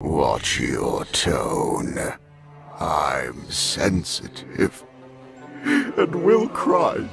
Watch your tone. I'm sensitive and will cry